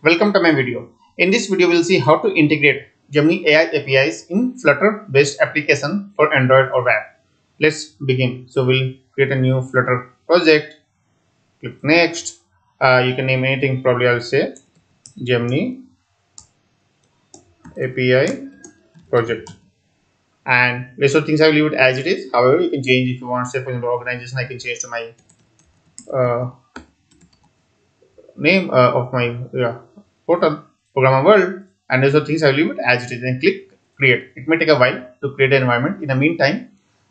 Welcome to my video. In this video, we'll see how to integrate Gemini AI APIs in Flutter based application for Android or web. Let's begin. So we'll create a new Flutter project. Click next. Uh, you can name anything. Probably I'll say Gemini API project. And rest of things I will leave it as it is. However, you can change if you want. Say for example, organization, I can change to my uh, name uh, of my yeah, portal programmer world and are things I leave it as it is and click create. It may take a while to create an environment. In the meantime,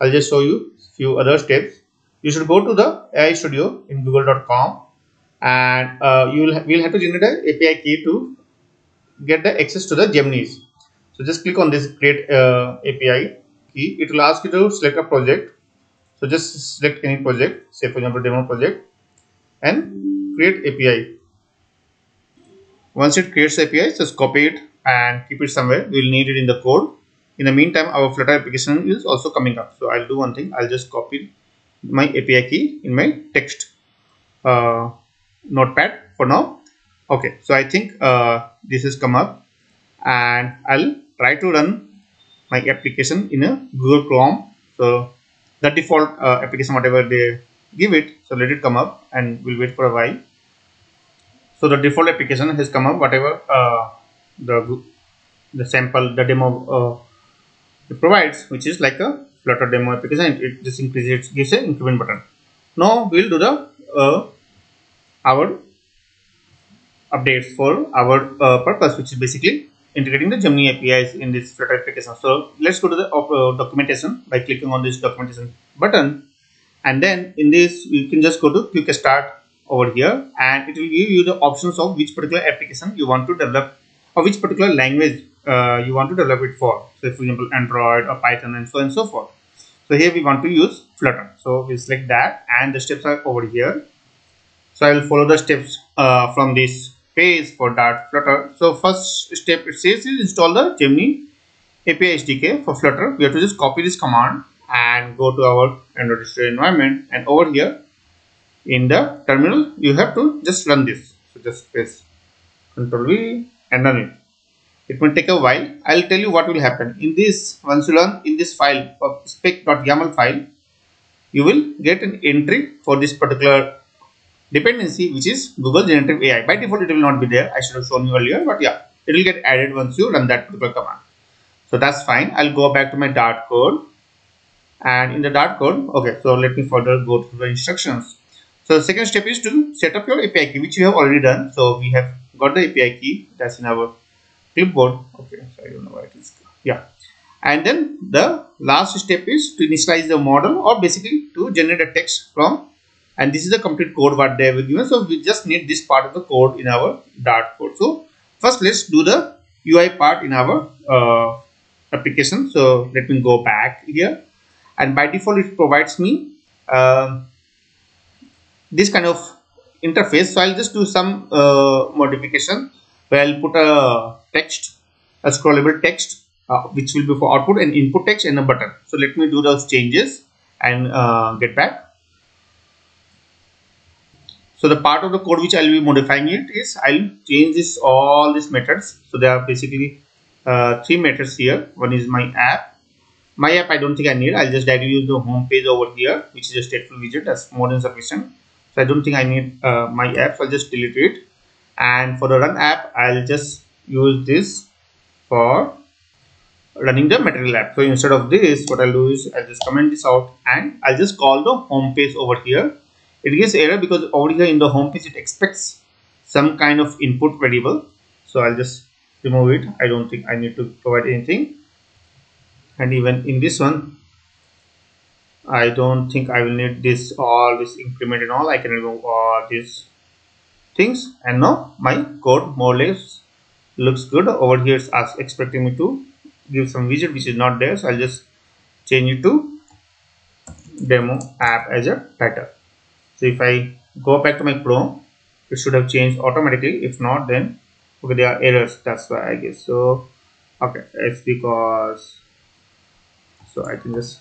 I'll just show you few other steps. You should go to the AI Studio in google.com and uh, you will we'll have to generate an API key to get the access to the Geminis. So just click on this create uh, API key. It will ask you to select a project. So just select any project, say for example demo project and create API. Once it creates API, just copy it and keep it somewhere. We'll need it in the code. In the meantime, our Flutter application is also coming up. So I'll do one thing. I'll just copy my API key in my text uh, notepad for now. Okay, so I think uh, this has come up and I'll try to run my application in a Google Chrome. So the default uh, application, whatever they give it. So let it come up and we'll wait for a while. So the default application has come up whatever uh, the the sample the demo uh, provides which is like a flutter demo application. It just increases it gives an increment button. Now we'll do the uh, our updates for our uh, purpose which is basically integrating the Gemini APIs in this Flutter application. So let's go to the uh, documentation by clicking on this documentation button. And then in this you can just go to quick start over here and it will give you the options of which particular application you want to develop or which particular language uh, you want to develop it for. So for example android or python and so on and so forth. So here we want to use flutter. So we select that and the steps are over here. So i will follow the steps uh, from this page for dart flutter. So first step it says is install the gemini api sdk for flutter. We have to just copy this command and go to our android studio environment. And over here in the terminal you have to just run this. So just press control v and run it. It will take a while. I'll tell you what will happen. In this once you learn in this file uh, spec.yaml file you will get an entry for this particular dependency which is google generative ai by default it will not be there. I should have shown you earlier but yeah it will get added once you run that particular command. So that's fine. I'll go back to my dart code. And in the dart code okay so let me further go through the instructions so the second step is to set up your API key, which we have already done. So we have got the API key that's in our clipboard. Okay, so I don't know why it is. Yeah. And then the last step is to initialize the model or basically to generate a text from and this is the complete code what they have given. So we just need this part of the code in our Dart code. So first let's do the UI part in our uh, application. So let me go back here and by default it provides me uh, this kind of interface. So i'll just do some uh, modification where i'll put a text a scrollable text uh, which will be for output and input text and a button. So let me do those changes and uh, get back. So the part of the code which i'll be modifying it is i'll change this all these methods. So there are basically uh, three methods here. One is my app. My app i don't think i need. I'll just directly use the home page over here which is a stateful widget that's more than sufficient so I don't think I need uh, my app so I'll just delete it. And for the run app I'll just use this for running the material app. So instead of this what I'll do is I'll just comment this out and I'll just call the home page over here. It gives error because over here in the home page it expects some kind of input variable. So I'll just remove it. I don't think I need to provide anything. And even in this one I don't think I will need this all this increment and all. I can remove all these things. And now my code more or less looks good. Over here it's expecting me to give some widget which is not there. So I'll just change it to demo app as a title. So if I go back to my Chrome it should have changed automatically. If not then okay there are errors. That's why I guess. So okay it's because so I can just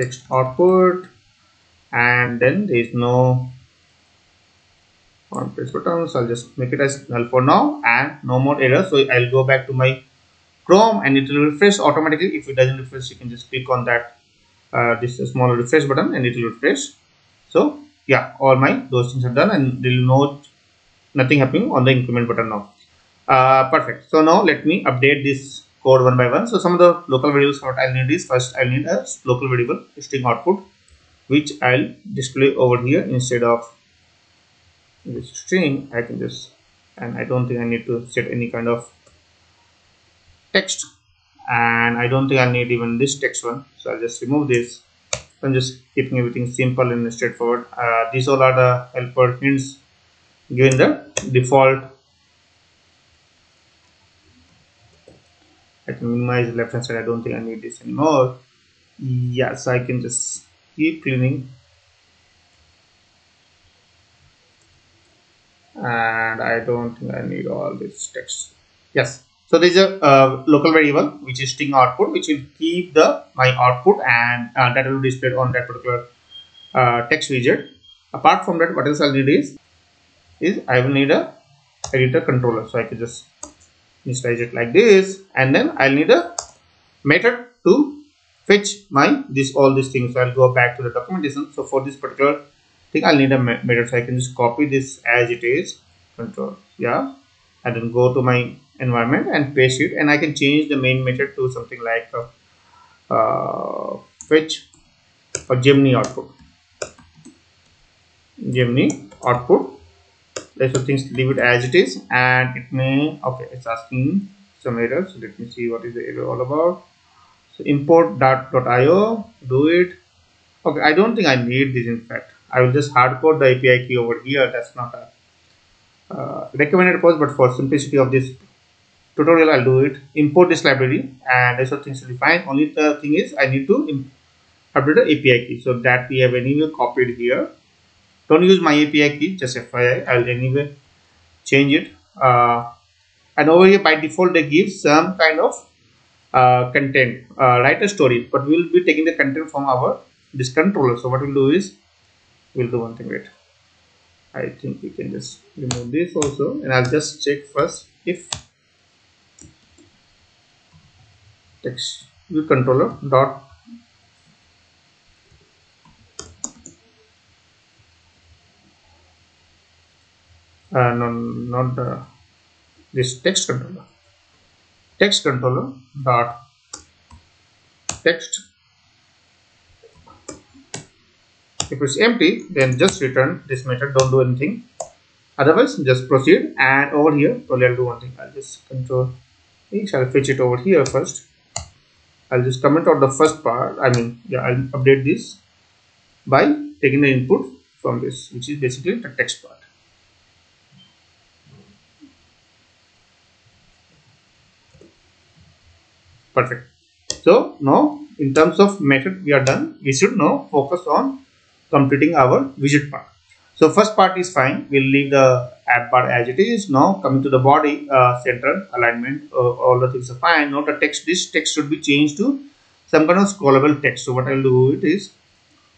text output and then there is no on press button so i'll just make it as null for now and no more error so i'll go back to my chrome and it will refresh automatically. If it doesn't refresh you can just click on that uh, this small refresh button and it will refresh. So yeah all my those things are done and there will no nothing happening on the increment button now. Uh, perfect. So now let me update this code one by one. So some of the local variables what i'll need is first i'll need a local variable string output which i'll display over here. Instead of this string I can just and I don't think I need to set any kind of text. And I don't think I need even this text one. So I'll just remove this. I'm just keeping everything simple and straightforward. Uh, these all are the helper hints given the default I can minimize the left hand side. I don't think I need this anymore. Yes I can just keep cleaning. And I don't think I need all this text. Yes. So there is a uh, local variable which is string output which will keep the my output and uh, that will be displayed on that particular uh, text widget. Apart from that what else I'll need is is I will need a editor controller. So I can just initialize it like this and then I'll need a method to fetch my this all these things. So I'll go back to the documentation. So for this particular thing I'll need a method. So I can just copy this as it is. Control yeah. And then go to my environment and paste it. And I can change the main method to something like uh, uh, fetch or Gemini output. Gemini output so things leave it as it is and it may okay it's asking some error so let me see what is the error all about so import dot io do it okay I don't think I need this in fact I will just hardcode the API key over here. That's not a uh, recommended approach, but for simplicity of this tutorial, I'll do it. Import this library, and rest of things will be fine. Only the thing is, I need to update the API key. So that we have anyway copied here. Don't use my API key, just FYI. I'll anyway change it. Uh, and over here by default, they give some kind of uh, content, uh, write a story, but we'll be taking the content from our this controller. So what we'll do is we'll do one thing wait I think we can just remove this also and I'll just check first if text view controller dot uh, no not the this text controller text controller dot. Text. If it's empty then just return this method. Don't do anything. Otherwise just proceed and over here probably I'll do one thing. I'll just control I shall fetch it over here first. I'll just comment out the first part. I mean yeah I'll update this by taking the input from this which is basically the text part perfect so now in terms of method we are done we should now focus on completing our widget part. So first part is fine. We'll leave the app bar as it is. Now coming to the body uh, center alignment, uh, all the things are fine. Now the text, this text should be changed to some kind of scrollable text. So what I'll do it is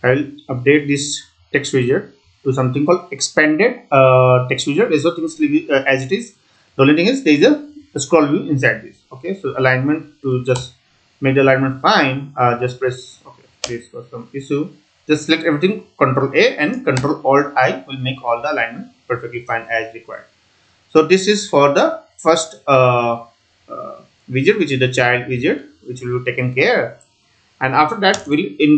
I'll update this text widget to something called expanded uh, text widget. There's things uh, as it is. The only thing is there is a scroll view inside this. Okay, so alignment to just make the alignment fine. Uh, just press okay. This was some issue just select everything control a and control alt i will make all the alignment perfectly fine as required so this is for the first uh, uh, widget which is the child widget which will be taken care and after that we'll in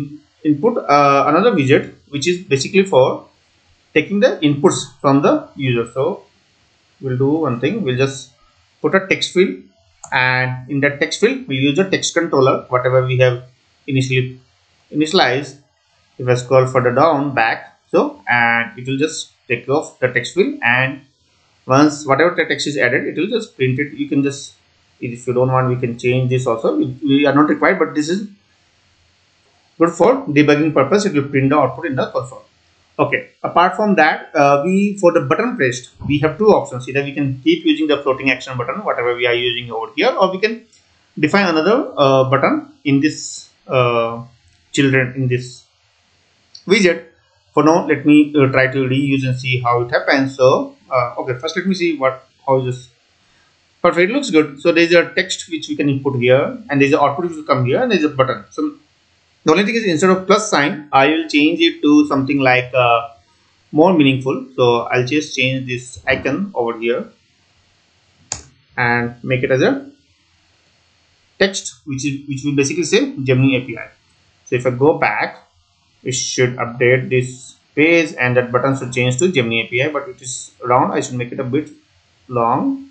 input uh, another widget which is basically for taking the inputs from the user so we'll do one thing we'll just put a text field and in that text field we'll use a text controller whatever we have initially initialized. If I scroll further down back so and it will just take off the text field. And once whatever the text is added it will just print it. You can just if you don't want we can change this also. We are not required but this is good for debugging purpose. It will print the output in the console okay apart from that uh, we for the button pressed we have two options. Either we can keep using the floating action button whatever we are using over here or we can define another uh, button in this uh, children in this widget. For now let me uh, try to reuse and see how it happens. So uh, okay first let me see what how is. This perfect it looks good. So there's a text which we can input here and there's an output which will come here and there's a button. So the only thing is instead of plus sign i will change it to something like uh, more meaningful. So i'll just change this icon over here and make it as a text which is which will basically say gemini api so if i go back it should update this page and that button should change to Gemini API but it is round. I should make it a bit long.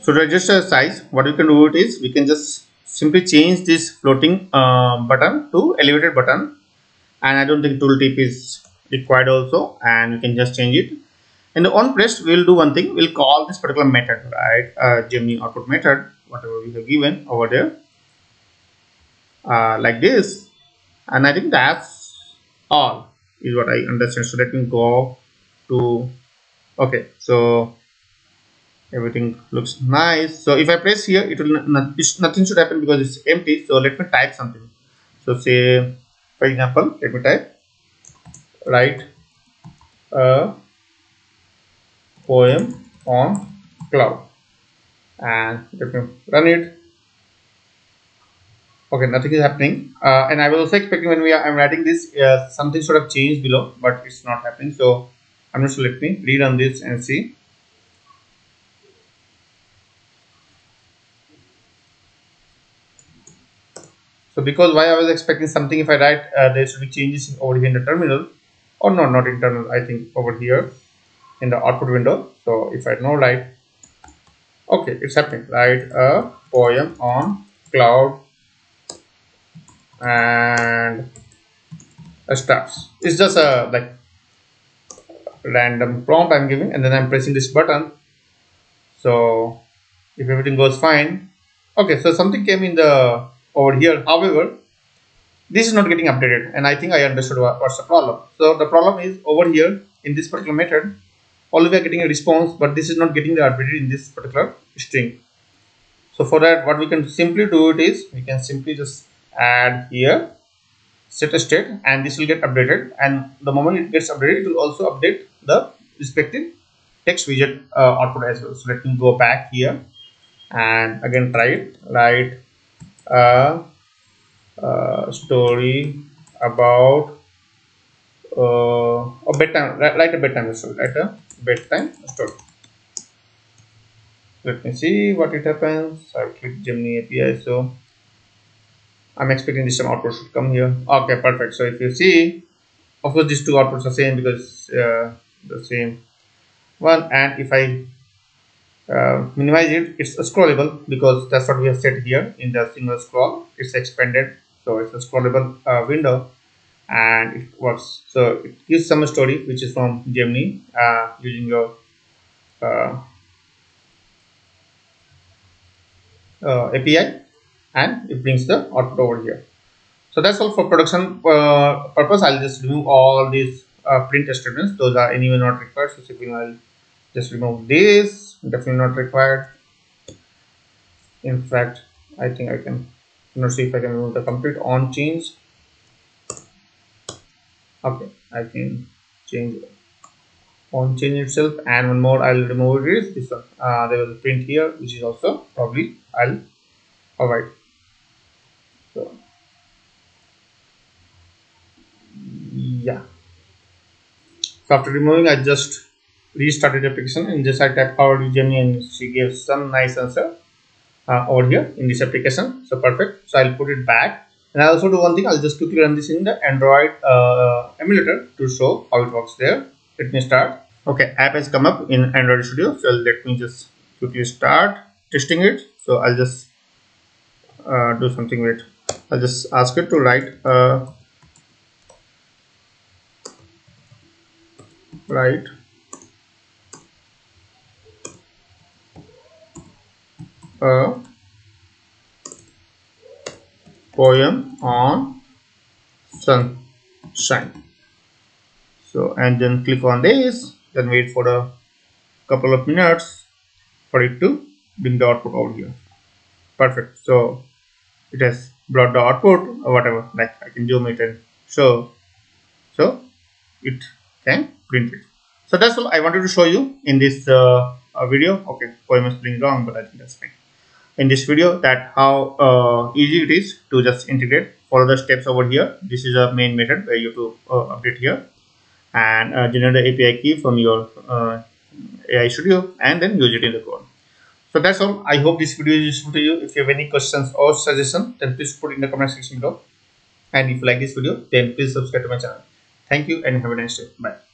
So to adjust the size what we can do it is we can just simply change this floating uh, button to elevated button. And I don't think tooltip is required also and we can just change it. And on pressed we'll do one thing. We'll call this particular method right? Uh, Gemini output method whatever we have given over there. Uh, like this. And I think that's all is what I understand. So let me go to okay so everything looks nice. So if I press here it will not, nothing should happen because it's empty. So let me type something. So say for example let me type write a poem on cloud. And let me run it. Okay nothing is happening. Uh, and I was also expecting when we are I'm writing this uh, something sort of changed below but it's not happening. So I'm just let me rerun this and see so because why I was expecting something if I write uh, there should be changes over here in the terminal or not not internal I think over here in the output window. So if I know write okay it's happening. Write a poem on cloud and starts it's just a like random prompt i'm giving and then i'm pressing this button. So if everything goes fine okay so something came in the over here. However this is not getting updated and i think i understood what, what's the problem. So the problem is over here in this particular method all we are getting a response but this is not getting the updated in this particular string. So for that what we can simply do it is we can simply just add here set a state and this will get updated. And the moment it gets updated it will also update the respective text widget uh, output as well. So let me go back here and again try it. Write a, a story about uh, a bedtime write a bedtime story write a bedtime story let me see what it happens i click gemini api so I'm expecting this some output should come here. Okay, perfect. So if you see, of course, these two outputs are same because uh, the same one. And if I uh, minimize it, it's scrollable because that's what we have set here in the single scroll. It's expanded, so it's a scrollable uh, window, and it works. So it gives some story which is from Gemini uh, using your uh, uh, API and it brings the output over here. So that's all for production uh, purpose. I'll just remove all these print statements those are anyway not required so simply i'll just remove this definitely not required. In fact i think i can not see if i can remove the complete on change. Okay i can change it on change itself and one more i'll remove it. Is this one. Uh, there was a print here which is also probably i'll avoid so yeah. So after removing i just restarted application. And just i tap power Gemini and she gives some nice answer uh, over here in this application. So perfect. So i'll put it back. And i also do one thing. I'll just quickly run this in the android uh, emulator to show how it works there. Let me start. Okay app has come up in android studio. So let me just quickly start testing it. So i'll just uh, do something with I'll just ask it to write a write a poem on sunshine. So and then click on this then wait for a couple of minutes for it to bring the output over here. Perfect. So it has brought the output or whatever like I can zoom it and show. So it can print it. So that's all i wanted to show you in this uh, uh, video. Okay poem is playing wrong but i think that's fine in this video that how uh, easy it is to just integrate follow the steps over here. This is a main method where you have to uh, update here and uh, generate the api key from your uh, ai studio and then use it in the code. So that's all. I hope this video is useful to you. If you have any questions or suggestions then please put in the comment section below. And if you like this video then please subscribe to my channel. Thank you and have a nice day. Bye